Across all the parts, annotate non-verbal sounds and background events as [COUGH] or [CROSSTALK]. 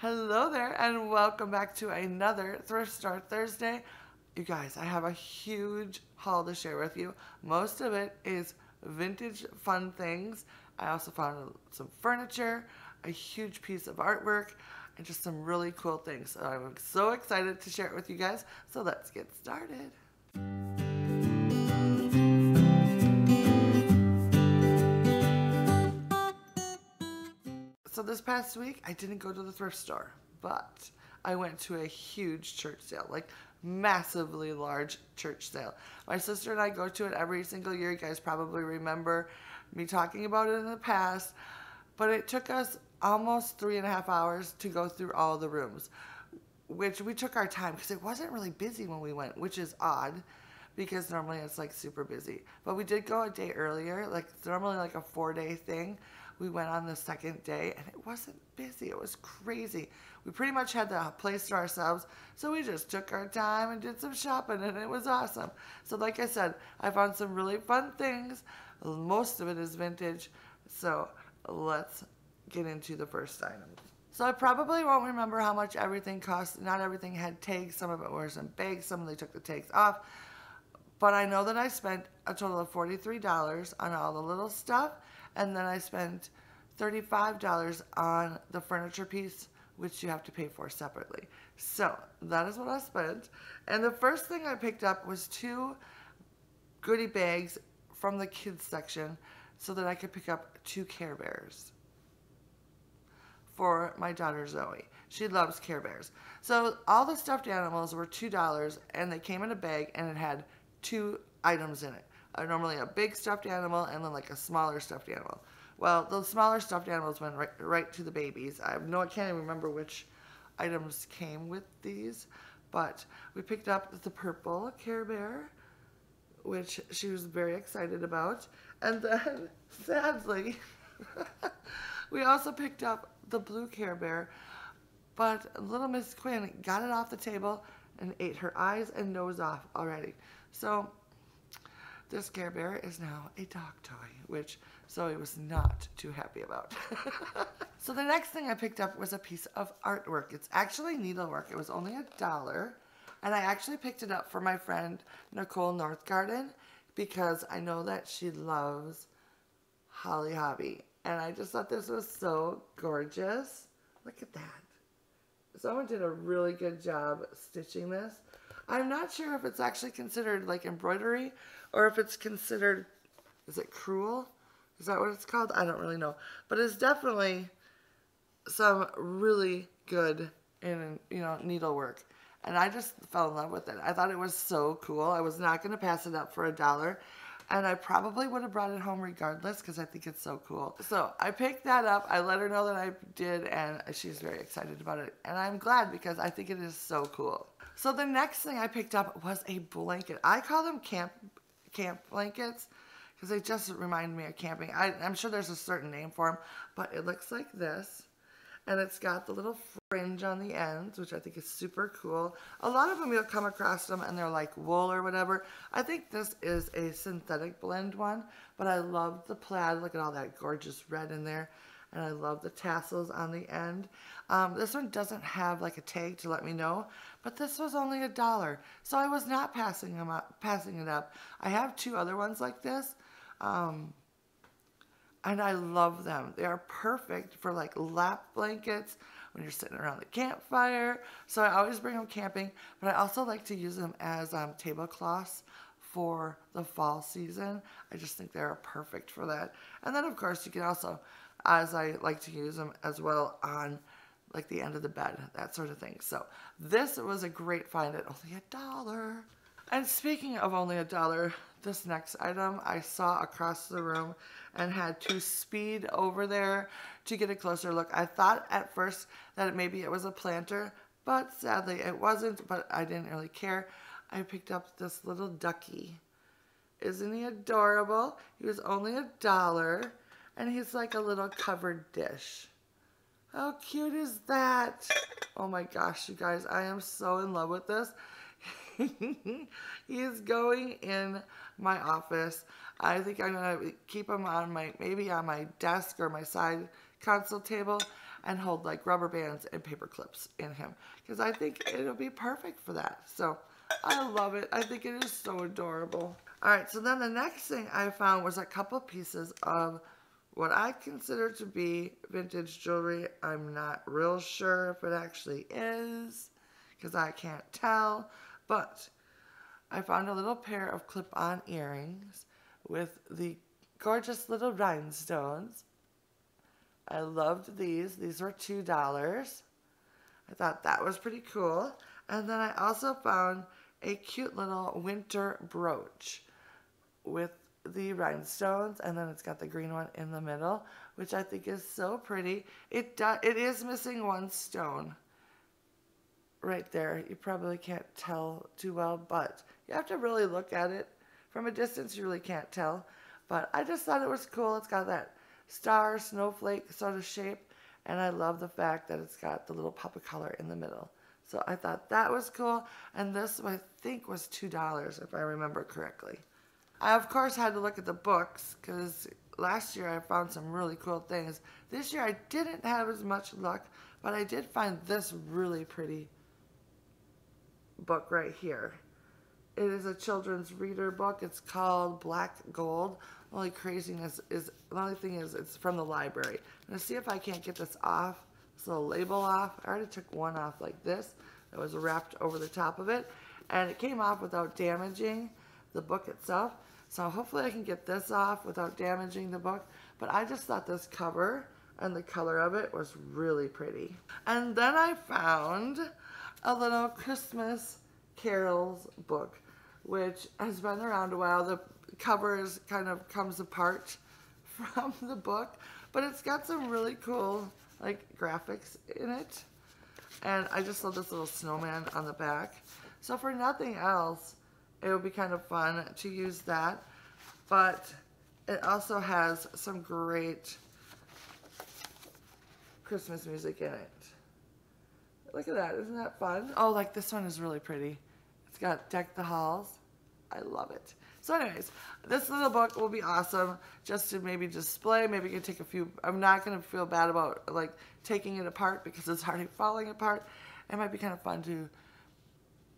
Hello there and welcome back to another Thrift Store Thursday. You guys, I have a huge haul to share with you. Most of it is vintage fun things. I also found some furniture, a huge piece of artwork, and just some really cool things. So I'm so excited to share it with you guys. So let's get started. So this past week, I didn't go to the thrift store, but I went to a huge church sale, like massively large church sale. My sister and I go to it every single year. You guys probably remember me talking about it in the past, but it took us almost three and a half hours to go through all the rooms, which we took our time because it wasn't really busy when we went, which is odd because normally it's like super busy. But we did go a day earlier, like it's normally like a four day thing. We went on the second day and it wasn't busy. It was crazy. We pretty much had the place to ourselves. So we just took our time and did some shopping and it was awesome. So like I said, I found some really fun things. Most of it is vintage. So let's get into the first item. So I probably won't remember how much everything cost. Not everything had tags. Some of it was in bags. Some of they took the tags off. But I know that I spent a total of $43 on all the little stuff and then I spent $35 on the furniture piece, which you have to pay for separately. So that is what I spent. And the first thing I picked up was two goodie bags from the kids section so that I could pick up two Care Bears for my daughter Zoe. She loves Care Bears. So all the stuffed animals were $2 and they came in a bag and it had two items in it normally a big stuffed animal and then like a smaller stuffed animal. Well, the smaller stuffed animals went right, right to the babies. I no, I can't even remember which items came with these, but we picked up the purple Care Bear, which she was very excited about. And then, [LAUGHS] sadly, [LAUGHS] we also picked up the blue Care Bear, but little Miss Quinn got it off the table and ate her eyes and nose off already. So this Care Bear is now a dog toy, which Zoe was not too happy about. [LAUGHS] so the next thing I picked up was a piece of artwork. It's actually needlework. It was only a dollar. And I actually picked it up for my friend Nicole Northgarden because I know that she loves Holly Hobbie. And I just thought this was so gorgeous. Look at that. Someone did a really good job stitching this. I'm not sure if it's actually considered like embroidery or if it's considered, is it crewel? Is that what it's called? I don't really know. But it's definitely some really good in you know needlework. And I just fell in love with it. I thought it was so cool. I was not going to pass it up for a dollar. And I probably would have brought it home regardless because I think it's so cool. So I picked that up. I let her know that I did and she's very excited about it. And I'm glad because I think it is so cool. So the next thing I picked up was a blanket. I call them camp camp blankets because they just remind me of camping. I, am sure there's a certain name for them, but it looks like this. And it's got the little fringe on the ends, which I think is super cool. A lot of them you'll come across them and they're like wool or whatever. I think this is a synthetic blend one, but I love the plaid. Look at all that gorgeous red in there. And I love the tassels on the end. Um, this one doesn't have like a tag to let me know, but this was only a dollar. So I was not passing them up, passing it up. I have two other ones like this. Um, and I love them. They are perfect for like lap blankets when you're sitting around the campfire. So I always bring them camping, but I also like to use them as um, tablecloths for the fall season. I just think they're perfect for that. And then of course you can also, as I like to use them as well on like the end of the bed, that sort of thing. So this was a great find at only a dollar. And speaking of only a dollar, this next item I saw across the room and had to speed over there to get a closer look. I thought at first that maybe it was a planter, but sadly it wasn't, but I didn't really care. I picked up this little ducky. Isn't he adorable? He was only a dollar, and he's like a little covered dish. How cute is that? Oh my gosh, you guys, I am so in love with this. [LAUGHS] he's going in my office. I think I'm going to keep him on my, maybe on my desk or my side console table. and hold like rubber bands and paper clips in him because I think it'll be perfect for that. So I love it. I think it is so adorable. All right, so then the next thing I found was a couple pieces of what I consider to be vintage jewelry. I'm not real sure if it actually is because I can't tell, but I found a little pair of clip-on earrings with the gorgeous little rhinestones. I loved these. These were $2. I thought that was pretty cool. And then I also found a cute little winter brooch with the rhinestones and then it's got the green one in the middle which I think is so pretty. It, do, it is missing one stone right there. You probably can't tell too well but you have to really look at it. From a distance you really can't tell but I just thought it was cool. It's got that star snowflake sort of shape and I love the fact that it's got the little pop of color in the middle. So I thought that was cool. And this, I think, was $2 if I remember correctly. I, of course, had to look at the books because last year I found some really cool things. This year I didn't have as much luck, but I did find this really pretty book right here. It is a children's reader book. It's called Black Gold. The only craziness is, the only thing is it's from the library. I'm going to see if I can't get this off, this little label off. I already took one off like this. That was wrapped over the top of it. And it came off without damaging the book itself. So hopefully I can get this off without damaging the book. But I just thought this cover and the color of it was really pretty. And then I found a little Christmas carols book, which has been around a while. The cover is kind of comes apart [LAUGHS] from the book, but it's got some really cool like graphics in it. And I just love this little snowman on the back. So for nothing else, it would be kind of fun to use that. But it also has some great Christmas music in it. Look at that. Isn't that fun? Oh, like this one is really pretty. It's got Deck the Halls. I love it. So anyways, this little book will be awesome just to maybe display. Maybe you can take a few. I'm not going to feel bad about like taking it apart because it's already falling apart. It might be kind of fun to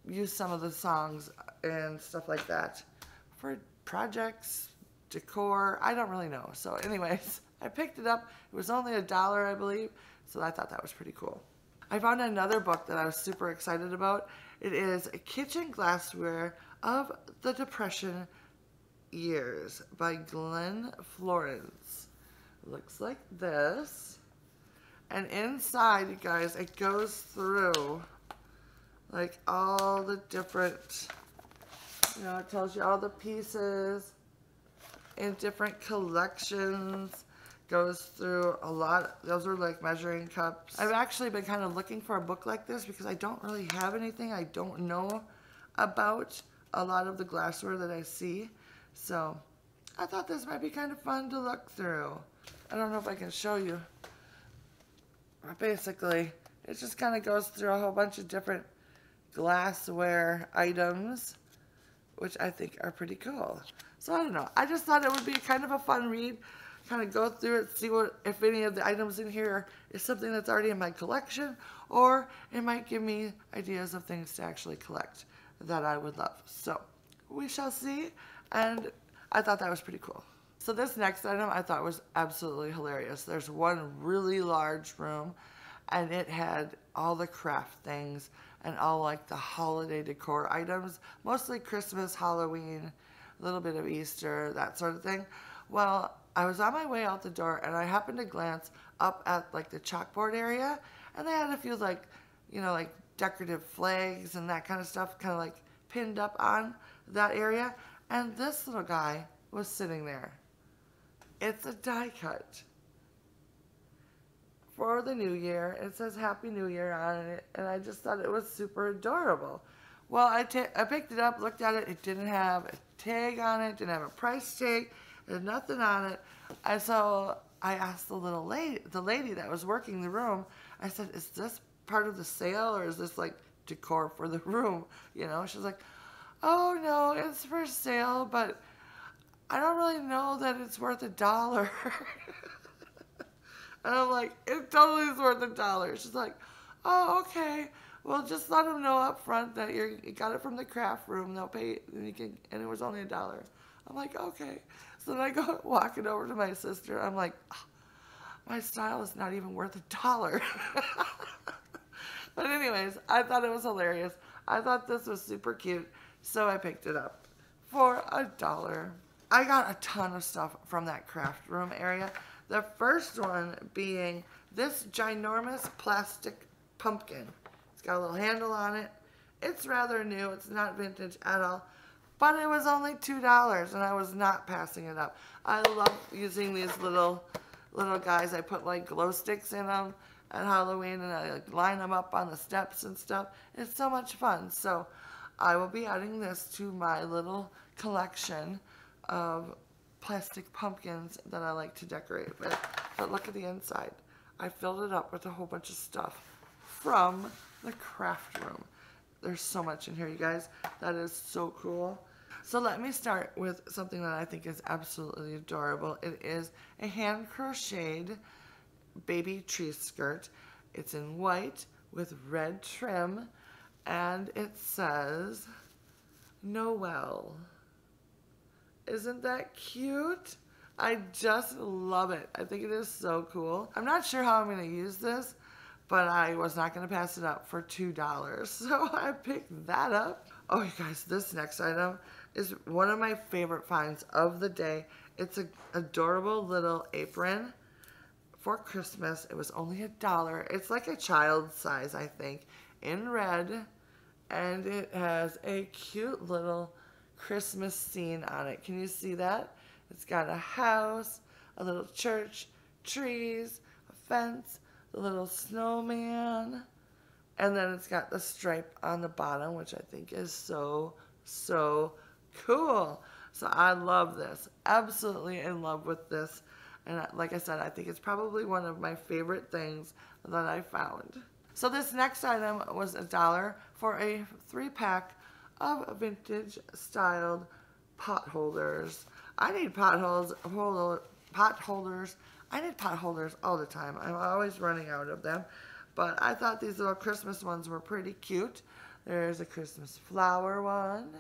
use some of the songs and stuff like that for projects, decor. I don't really know. So anyways, [LAUGHS] I picked it up. It was only a dollar, I believe. So I thought that was pretty cool. I found another book that I was super excited about. It is kitchen glassware of the Depression years by Glenn Florence. Looks like this. And inside, you guys, it goes through like all the different, you know, it tells you all the pieces in different collections. Goes through a lot. Those are like measuring cups. I've actually been kind of looking for a book like this because I don't really have anything I don't know about a lot of the glassware that I see. So I thought this might be kind of fun to look through. I don't know if I can show you. Basically, it just kind of goes through a whole bunch of different glassware items, which I think are pretty cool. So I don't know. I just thought it would be kind of a fun read. Kind of go through it, see what if any of the items in here is something that's already in my collection, or it might give me ideas of things to actually collect that I would love. So we shall see. And I thought that was pretty cool. So this next item I thought was absolutely hilarious. There's one really large room and it had all the craft things and all like the holiday decor items, mostly Christmas, Halloween, a little bit of Easter, that sort of thing. Well, I was on my way out the door and I happened to glance up at like the chalkboard area and they had a few like, you know, like decorative flags and that kind of stuff kind of like pinned up on that area. And this little guy was sitting there. It's a die cut for the new year. It says Happy New Year on it, and I just thought it was super adorable. Well, I, I picked it up, looked at it. It didn't have a tag on it, didn't have a price tag, there's nothing on it. And so I asked the little lady, the lady that was working the room, I said, is this part of the sale or is this like decor for the [LAUGHS] room? You know, she's like, oh no, it's for sale, but I don't really know that it's worth a dollar. [LAUGHS] And I'm like, it totally is worth a dollar. She's like, oh, okay. Well, just let them know up front that you got it from the craft room. They'll pay, and you can, and it was only a dollar. I'm like, okay. So then I go [LAUGHS] walking over to my sister. I'm like, oh, my style is not even worth a dollar. [LAUGHS] but anyways, I thought it was hilarious. I thought this was super cute, so I picked it up for a dollar. I got a ton of stuff from that craft room area. The first one being this ginormous plastic pumpkin. It's got a little handle on it. It's rather new. It's not vintage at all. But it was only $2 and I was not passing it up. I love using these little little guys. I put like glow sticks in them at Halloween and I like line them up on the steps and stuff. It's so much fun. So I will be adding this to my little collection of plastic pumpkins that I like to decorate with. But look at the inside. I filled it up with a whole bunch of stuff from the craft room. There's so much in here, you guys. That is so cool. So let me start with something that I think is absolutely adorable. It is a hand crocheted baby tree skirt. It's in white with red trim and it says Noel. Isn't that cute? I just love it. I think it is so cool. I'm not sure how I'm going to use this, but I was not going to pass it up for $2. [LAUGHS] So I picked that up. Oh, you guys, this next item is one of my favorite finds of the day. It's an adorable little apron for Christmas. It was only a dollar. It's like a child size, I think, in red. And it has a cute little Christmas scene on it. Can you see that? It's got a house, a little church, trees, a fence, the little snowman, and then it's got the stripe on the bottom, which I think is so, so cool. So I love this. Absolutely in love with this. And like I said, I think it's probably one of my favorite things that I found. So this next item was a dollar for a three pack of vintage styled pot holders. I need pot holes, pot holders. I need pot holders all the time. I'm always running out of them. But I thought these little Christmas ones were pretty cute. There's a Christmas flower one.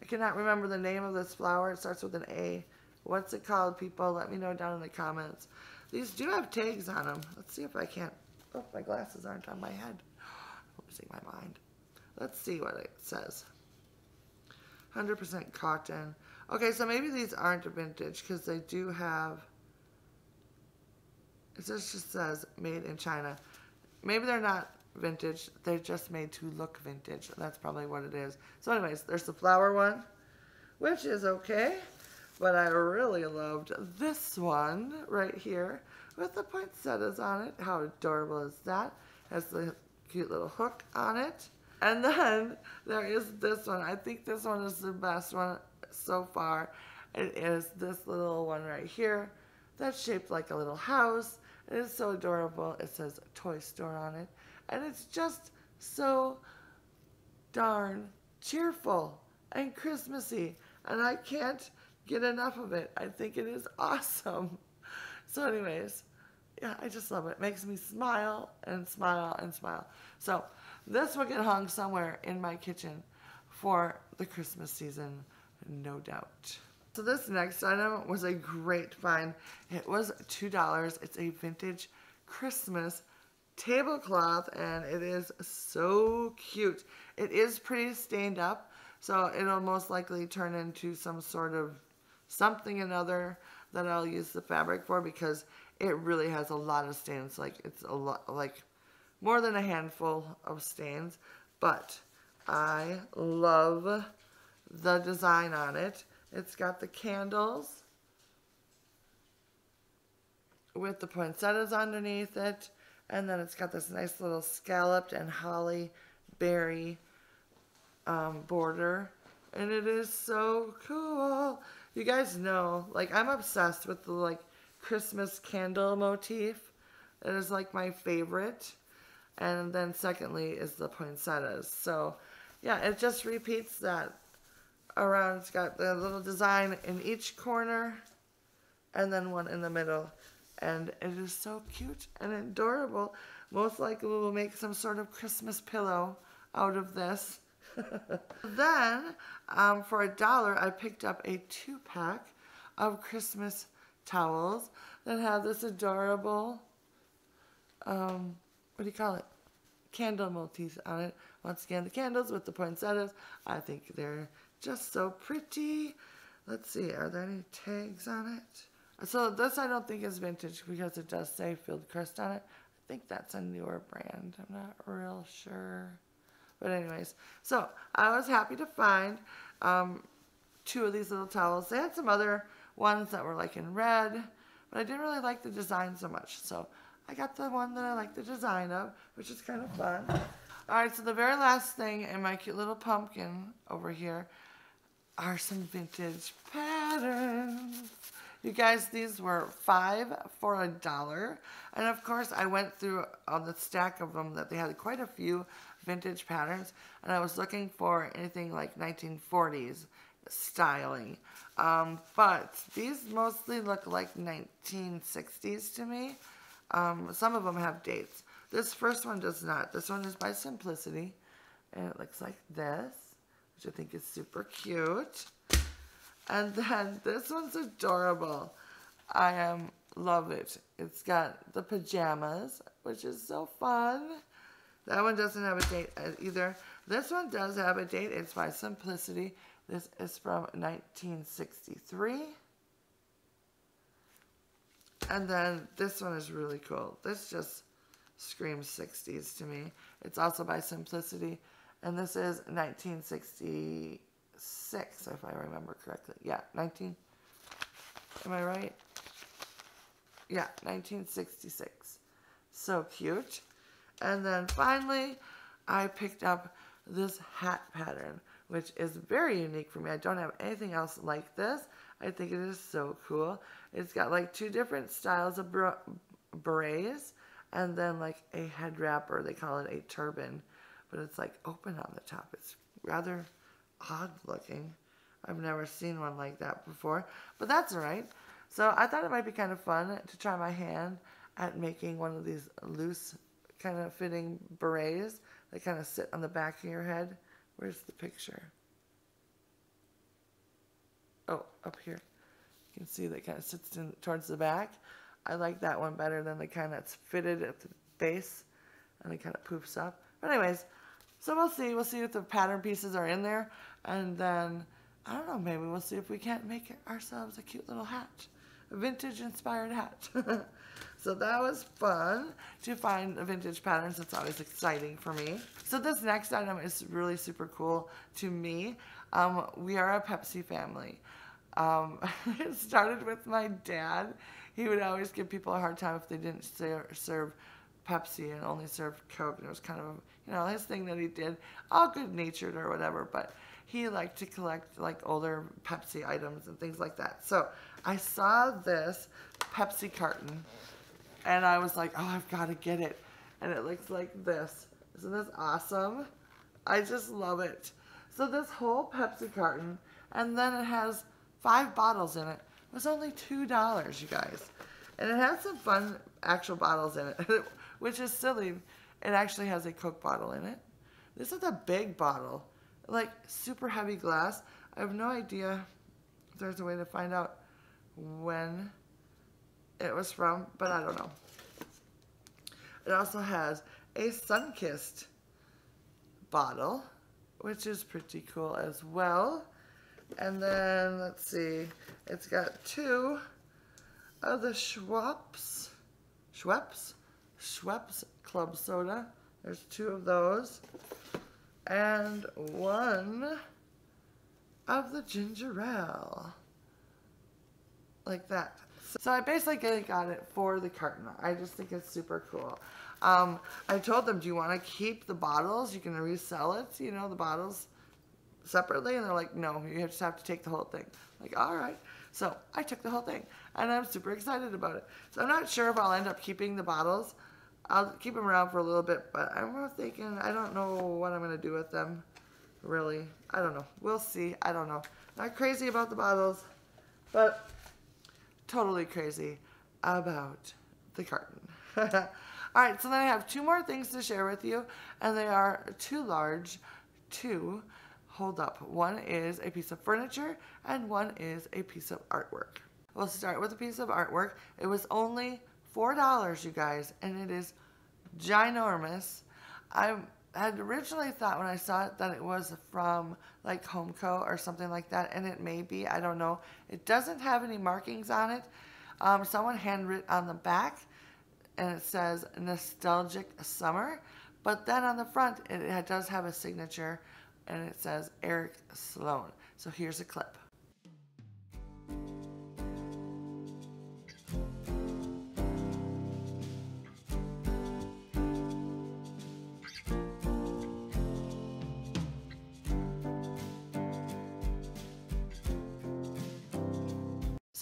I cannot remember the name of this flower. It starts with an A. What's it called, people? Let me know down in the comments. These do have tags on them. Let's see if I can't. Oh, my glasses aren't on my head. I'm losing my mind. Let's see what it says. 100% cotton. Okay, so maybe these aren't vintage because they do have. It just says made in China. Maybe they're not vintage. They're just made to look vintage. That's probably what it is. So anyways, there's the flower one, which is okay. But I really loved this one right here with the poinsettias on it. How adorable is that? Has the cute little hook on it. And then there is this one. I think this one is the best one so far. It is this little one right here that's shaped like a little house. It is so adorable. It says toy store on it. And it's just so darn cheerful and Christmassy. And I can't get enough of it. I think it is [LAUGHS] awesome. So anyways, yeah, I just love it. It makes me smile and smile and smile. So this will get hung somewhere in my kitchen for the Christmas season, no doubt. So this next item was a great find. It was $2. It's a vintage Christmas tablecloth and it is so cute. It is pretty stained up, so it'll most likely turn into some sort of something another that I'll use the fabric for because it really has a lot of stains. Like it's a lot, like more than a handful of stains, but I love the design on it. It's got the candles with the poinsettias underneath it. And then it's got this nice little scalloped and holly berry um, border. And it is so cool. You guys know, like, I'm obsessed with the, like, Christmas candle motif. It is, like, my favorite. And then secondly is the poinsettias. So, yeah, it just repeats that around. It's got the little design in each corner and then one in the middle. And it is so cute and adorable. Most likely we'll make some sort of Christmas pillow out of this. [LAUGHS] then, um, for a dollar, I picked up a two-pack of Christmas towels that have this adorable, um, what do you call it? Candle motifs on it. Once again, the candles with the poinsettias. I think they're just so pretty. Let's see, are there any tags on it? So this I don't think is vintage because it does say Fieldcrest on it. I think that's a newer brand. I'm not real sure. But anyways, so I was happy to find um, two of these little towels. They had some other ones that were like in red, but I didn't really like the design so much. So I got the one that I like the design of, which is kind of fun. All right, so the very last thing in my cute little pumpkin over here are some vintage patterns. You guys, these were five for a dollar. And of course, I went through on the stack of them that they had quite a few vintage patterns. And I was looking for anything like 1940s styling. Um, but these mostly look like 1960s to me. Um, some of them have dates. This first one does not. This one is by Simplicity. And it looks like this, which I think is super cute. And then [LAUGHS] this one's adorable. I um, love it. It's got the pajamas, which is so fun. That one doesn't have a date uh, either. This one does have a date. It's by Simplicity. This is from 1963. And then this one is really cool. This just screams 60s to me. It's also by Simplicity. And this is 1966, if I remember correctly. Yeah, 19. Am I right? Yeah, 1966. So cute. And then finally, I picked up this hat pattern, which is very unique for me. I don't have anything else like this. I think it is so cool. It's got like two different styles of berets and then like a head wrap or they call it a turban but it's like open on the top it's rather odd looking I've never seen one like that before but that's alright so I thought it might be kind of fun to try my hand at making one of these loose kind of fitting berets that kind of sit on the back of your head where's the picture oh up here you can see that kind of sits in towards the back I like that one better than the kind that's fitted at the base and it kind of poofs up. But anyways, so we'll see. We'll see if the pattern pieces are in there. And then, I don't know, maybe we'll see if we can't make ourselves a cute little hat. A vintage inspired hat. [LAUGHS] so that was fun to find the vintage patterns. It's always exciting for me. So this next item is really super cool to me. Um, we are a Pepsi family. Um, [LAUGHS] it started with my dad he would always give people a hard time if they didn't serve Pepsi and only served Coke. And it was kind of, you know, his thing that he did, all good natured or whatever. But he liked to collect like older Pepsi items and things like that. So I saw this Pepsi carton and I was like, oh, I've got to get it. And it looks like this. Isn't this awesome? I just love it. So this whole Pepsi carton, and then it has five bottles in it it was only $2, you guys. And it has some fun actual bottles in it, [LAUGHS] which is silly. It actually has a Coke bottle in it. This is a big bottle, like super heavy glass. I have no idea if there's a way to find out when it was from, but I don't know. It also has a Sunkist bottle, which is pretty cool as well. And then, let's see, it's got two of the Schweppes, Schweppes, Schweppes Club Soda. There's two of those. And one of the ginger ale. Like that. So I basically got it for the carton. I just think it's super cool. Um, I told them, do you want to keep the bottles? You can resell it, you know, the bottles separately? And they're like, no, you just have to take the whole thing. Like, all right. So I took the whole thing and I'm super excited about it. So I'm not sure if I'll end up keeping the bottles. I'll keep them around for a little bit, but I'm thinking, I don't know what I'm going to do with them. Really. I don't know. We'll see. I don't know. Not crazy about the bottles, but totally crazy about the carton. [LAUGHS] All right, so then I have two more things to share with you, and they are too large to hold up. One is a piece of furniture, and one is a piece of artwork. We'll start with a piece of artwork. It was only $4, you guys, and it is ginormous. I had originally thought when I saw it that it was from like Homco or something like that, and it may be, I don't know. It doesn't have any markings on it. Um, someone handwritten on the back, and it says Nostalgic Summer, but then on the front, it, it does have a signature, and it says Eric Sloane. So here's a clip.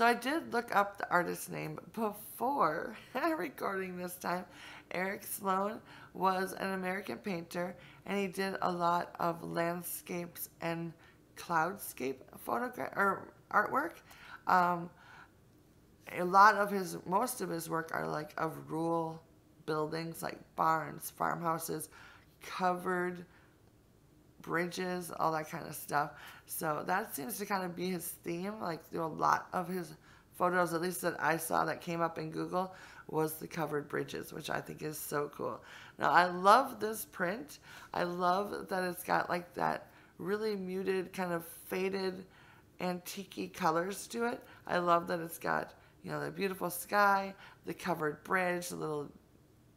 So I did look up the artist's name before [LAUGHS] recording this time. Eric Sloane was an American painter and he did a lot of landscapes and cloudscape photograph or artwork. Um, a lot of his, most of his work are like of rural buildings like barns, farmhouses, covered bridges, all that kind of stuff. So that seems to kind of be his theme. Like through a lot of his photos, at least that I saw that came up in Google, was the covered bridges, which I think is so cool. Now I love this print. I love that it's got like that really muted kind of faded antique colors to it. I love that it's got, you know, the beautiful sky, the covered bridge, the little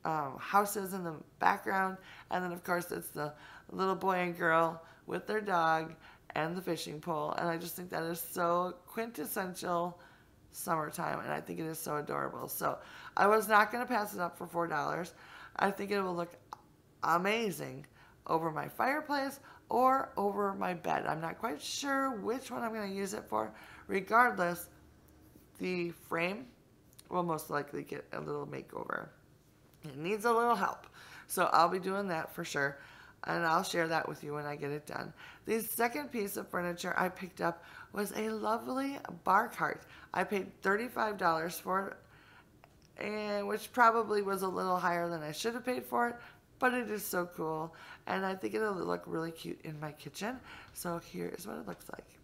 um, houses in the background, and then of course it's the little boy and girl with their dog and the fishing pole. And I just think that is so quintessential summertime, and I think it is so adorable. So I was not going to pass it up for $4. I think it will look amazing over my fireplace or over my bed. I'm not quite sure which one I'm going to use it for. Regardless, the frame will most likely get a little makeover. It needs a little help. So I'll be doing that for sure and I'll share that with you when I get it done. The second piece of furniture I picked up was a lovely bar cart. I paid $35 for it, and which probably was a little higher than I should have paid for it, but it is so cool, and I think it'll look really cute in my kitchen. So here is what it looks like.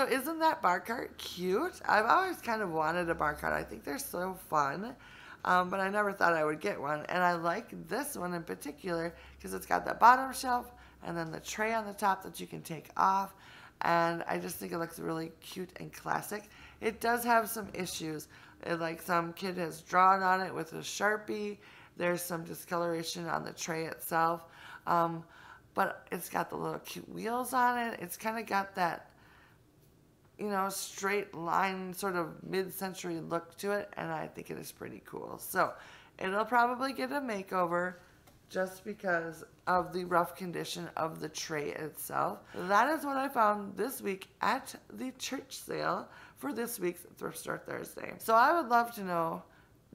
So isn't that bar cart cute? I've always kind of wanted a bar cart. I think they're so fun. Um, but I never thought I would get one. And I like this one in particular because it's got the bottom shelf and then the tray on the top that you can take off. And I just think it looks really cute and classic. It does have some issues. It, like some kid has drawn on it with a Sharpie. There's some discoloration on the tray itself. Um, but it's got the little cute wheels on it. It's kind of got that you know, straight line sort of mid-century look to it, and I think it is pretty cool. So it'll probably get a makeover just because of the rough condition of the tray itself. That is what I found this week at the church sale for this week's Thrift Store Thursday. So I would love to know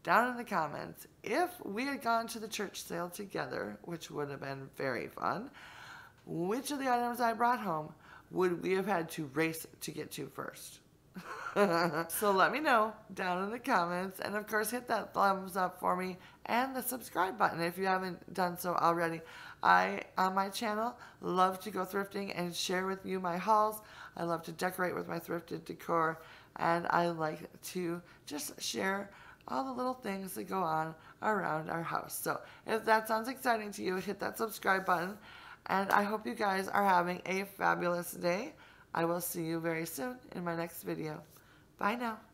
down in the comments if we had gone to the church sale together, which would have been very fun, which of the items I brought home would we have had to race to get to first? [LAUGHS] so let me know down in the comments and of course hit that thumbs up for me and the subscribe button if you haven't done so already. I, on my channel, love to go thrifting and share with you my hauls. I love to decorate with my thrifted decor and I like to just share all the little things that go on around our house. So if that sounds exciting to you, hit that subscribe button and I hope you guys are having a fabulous day. I will see you very soon in my next video. Bye now.